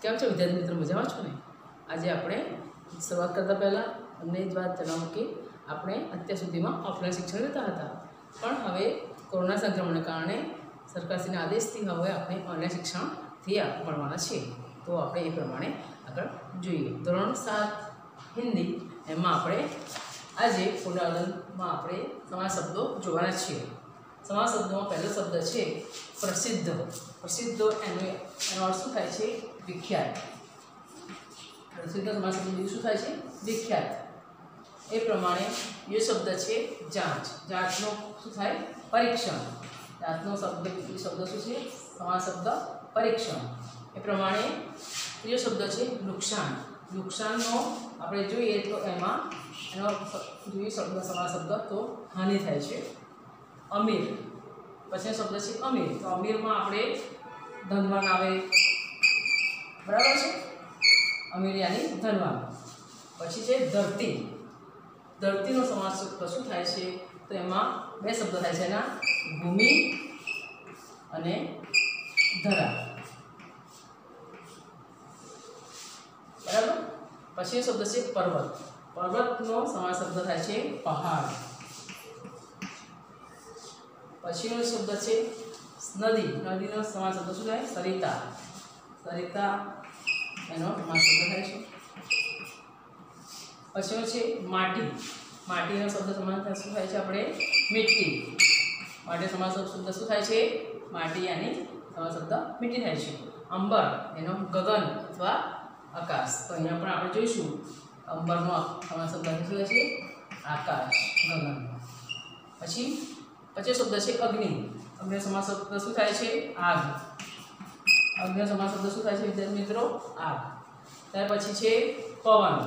કેમ છો વિદ્યાર્થી મિત્રો મજામાં છો ને આજે આપણે શરૂઆત કરતાં પહેલાં અમને જ વાત જણાવું કે આપણે અત્યાર સુધીમાં ઓફલાઈન શિક્ષણ લેતા હતા પણ હવે કોરોના સંક્રમણને કારણે સરકારશ્રીના આદેશથી હવે આપણે ઓનલાઈન શિક્ષણથી આ ભણવાના છીએ તો આપણે એ પ્રમાણે આગળ જોઈએ ધોરણ સાત હિન્દી એમાં આપણે આજે પુનરાવર્તનમાં આપણે સમાસ શબ્દો જોવાના છીએ સમાસ શબ્દોમાં પહેલો શબ્દ છે પ્રસિદ્ધ પ્રસિદ્ધ એનો એનો અર્થ શું થાય છે વિખ્યાત. પ્રસિદ્ધ સમાસ શબ્દ શું થાય છે? વિખ્યાત. એ પ્રમાણે એ શબ્દ છે જાંચ. જાંચનો શું થાય? પરીક્ષણ. જાંચનો શબ્દ શબ્દ શું છે? સમાસ શબ્દ પરીક્ષણ. એ પ્રમાણે ત્રીજો શબ્દ છે નુકસાન. નુકસાનનો આપણે જોઈએ તો એમાં એનો જોઈએ શબ્દ સમાસ શબ્દ તો હાનિ થાય છે. અમીર. પછી શબ્દ છે અમીર. તો અમીરમાં આપણે ધનવાન આવે બરાબર છે? અમેરિયાની યાની પછી છે ધરતી. ધરતીનો સમાસ શું થાય છે? તો એમાં બે શબ્દ થાય છે. એના ભૂમિ અને ધરા. બરાબર? પછી શબ્દ છે પર્વત. પર્વતનો સમાસ શબ્દ થાય છે પહાડ. પછીનો શબ્દ છે નદી. નદીનો સમાસ શબ્દ શું થાય? સરિતા. સરિતા એનો સમાસ શબ્દ થાય છે. પછીનો છે માટી. માટીનો શબ્દ સમાસ શું થાય છે આપણે? મીઠી. માટી સમાસ શબ્દ શું થાય છે? માટી અને સમાસ શબ્દ મીઠી થાય છે. અંબર, એનો ગગન અથવા આકાશ. તો અહીંયા પણ આપણે જોઈશું. અંબરનો સમાસ શબ્દ શું થાય છે? આકાશ, ગગન. પછી પછી શબ્દ છે અગ્નિ. અગ્નિ સમાસ શબ્દ શું થાય છે? આગ. અગ્નિ સમાસ શબ્દ શું થાય છે, વિદ્યાર્થી મિત્રો? આગ ત્યાર પછી છે પવન.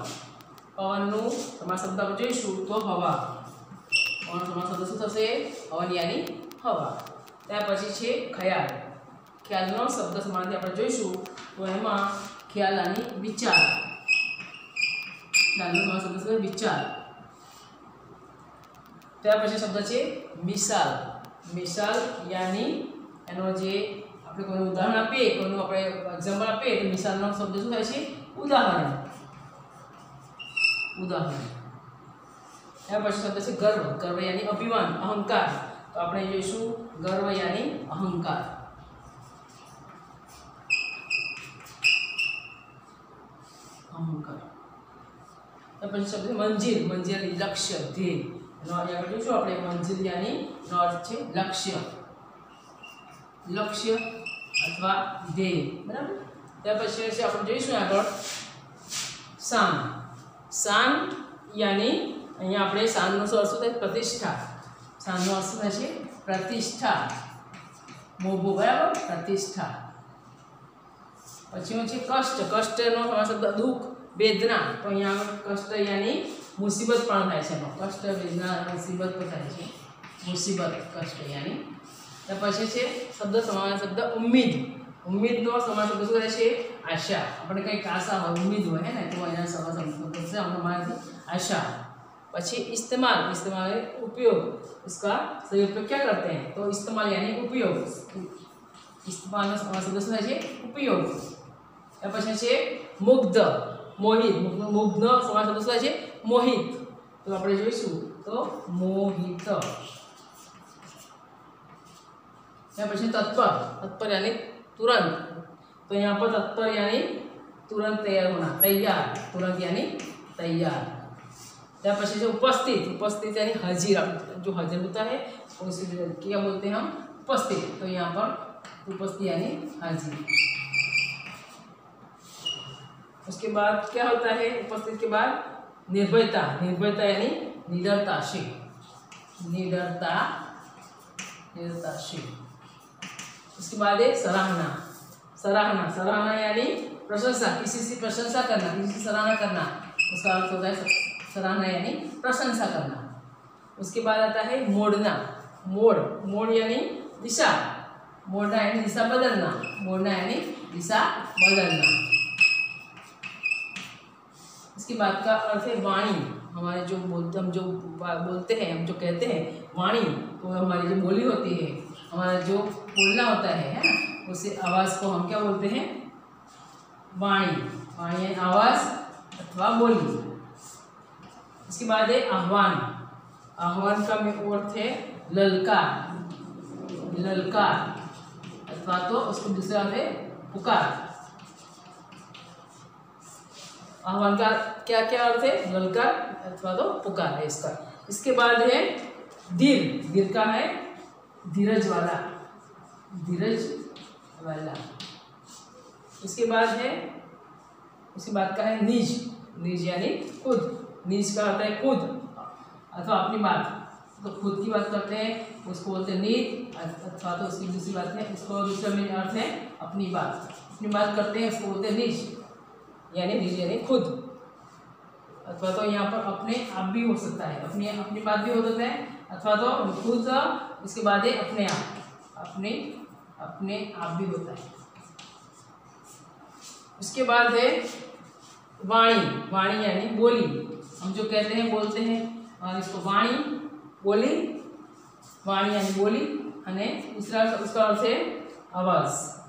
પવનનું સમાસ શબ્દ આપણે જોઈશું તો હવા. પવન સમાસ શબ્દ શું થશે? પવન યાની હવા. ત્યાર પછી છે ખ્યાલ. ખ્યાલનો શબ્દ સમાનથી આપણે જોઈશું તો એમાં ખ્યાલ અને વિચાર. ખ્યાલનો સમાસ શબ્દ શું વિચાર. ત્યાર પછી શબ્દ છે મિસાલ. મિસાલ યાની એનો જે આપણે કોઈનું ઉદાહરણ આપીએ, કોઈનું આપણે એક્ઝામ્પલ આપીએ, તો મિસાલનો શબ્દ શું થાય છે? ઉદાહરણ. ઉદાહરણ. ત્યાર પછી શબ્દ છે ગર્વ. ગર્વ યાની અભિમાન, અહંકાર. તો આપણે જોઈશું ગર્વ યાની અહંકાર. અહંકાર. ત્યાર પછી શબ્દ મંજિલ. મંજિલ લક્ષ્ય, ધ્યેય. એનો આગળ જોઈશું આપણે. મંજિલ યાની નો અર્થ છે લક્ષ્ય. લક્ષ્ય અથવા ધ્યેય. બરાબર? ત્યાર પછી છે, આપણે જોઈશું આગળ. શાન શાન યાની અહીંયા આપણે શાનનો શું અર્થ થાય? પ્રતિષ્ઠા. શાનનો અર્થ થશે પ્રતિષ્ઠા. મોભો બરાબર? પ્રતિષ્ઠા. પછી છે? કષ્ટ. કષ્ટનો શબ્દ દુઃખ, વેદના. તો અહીંયા કષ્ટ યાની મુસીબત પણ થાય છે એમાં. કષ્ટ, વેદના મુસીબત પણ થાય છે. મુસીબત, કષ્ટ યાની ત્યાર પછી છે શબ્દ સમાન શબ્દ ઉમ્મીદ ઉમ્મીદનો સમાન શબ્દ શું થાય છે આશા આપણે કંઈક આશા હોય ઉમ્મીદ હોય હે ને તો એના સમાન શબ્દ છે અમારાથી આશા પછી इस्तेमाल इस्तेमाल उपयोग इसका सही उपयोग क्या करते हैं तो इस्तेमाल यानी उपयोग इस्तेमाल शब्द શું થાય છે ઉપયોગ ત્યાર પછી છે મુગ્ધ મોહિત મુગ્ધનો સમાસ શબ્દ શું થાય છે મોહિત તો આપણે જોઈશું તો મોહિત यहाँ प्रश्न तत्पर तत्पर यानी तुरंत तो यहाँ पर तत्पर यानी तुरंत तैयार होना तैयार तुरंत यानी तैयार यहाँ प्रश्न उपस्थित उपस्थित यानी हजीरा जो हाजिर होता है उसे क्या बोलते हैं हम उपस्थित तो यहाँ पर उपस्थित यानी हाजिर उसके बाद क्या होता है उपस्थित के बाद निर्भयता निर्भयता यानी निडरताशी निडरता निडरताशील उसके बाद है सराहना। सराहना। सराहना यानी प्रशंसा किसी से प्रशंसा करना किसी से सराहना करना। उसका अर्थ होता है सराहना यानी प्रशंसा करना। उसके बाद आता है मोड़ना। मोड़। मोड़ यानी दिशा। मोड़ना यानी दिशा बदलना। मोड़ना यानी दिशा बदलना। इसके बाद का अर्थ है वाणी। हमारे जो बोलते, हम जो बोलते हैं, हम जो कहते हैं वाणी तो हमारी जो बोली होती है हमारा जो बोलना होता है है ना? उसे आवाज़ को हम क्या बोलते हैं? वाणी। वाणी आवाज़ अथवा बोली। इसके बाद है आह्वान। आह्वान का अर्थ है ललकार। ललकार। अथवा तो उसको दूसरा है पुकार। आह्वान का क्या क्या अर्थ है? ललकार अथवा तो पुकार है इसका। इसके बाद है धीर धीर का है धीरज वाला धीरज वाला। इसके बाद है, उसके बाद का है निज निज यानी खुद। निज का होता है खुद, अथवा अपनी बात। तो खुद की बात करते हैं, उसको बोलते हैं नीत अथवा तो उसकी दूसरी बात है, उसको दूसरा में अर्थ है अपनी बात। अपनी बात करते हैं, उसको बोलते हैं निज, यानी निज यानी खुद। अथवा तो यहाँ पर अपने आप भी हो सकता है, अपनी अपनी बात भी हो सकता है, अथवा तो खुद उसके बाद है अपने आप, अपने अपने आप भी होता है। उसके बाद है वाणी वाणी यानी बोली। हम जो कहते हैं, बोलते हैं, और इसको वाणी, बोली, वाणी यानी बोली અને दूसरा, उसका अर्थ है आवाज़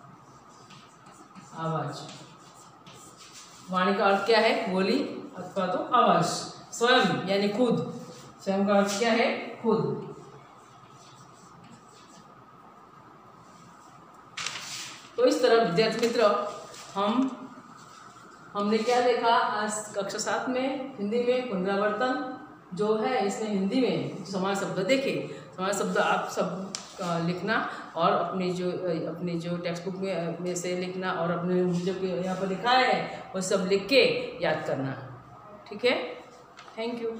आवाज़। वाणी का अर्थ क्या है? बोली, अथवा तो आवाज़। स्वयं यानी खुद। स्वयं का अर्थ क्या है? खुद। तो इस तरह, विद्यार्थी मित्र, हम, हमने क्या देखा? आज कक्षा सात में, हिंदी में पुनरावर्तन जो है इसमें हिंदी में समाज शब्द देखे। समाज शब्द आप सब लिखना और अपनी जो अपने जो टेक्स्ट बुक में में से लिखना और अपने जो यहाँ पर लिखा है, वो सब लिख के याद करना। ठीक है? Thank you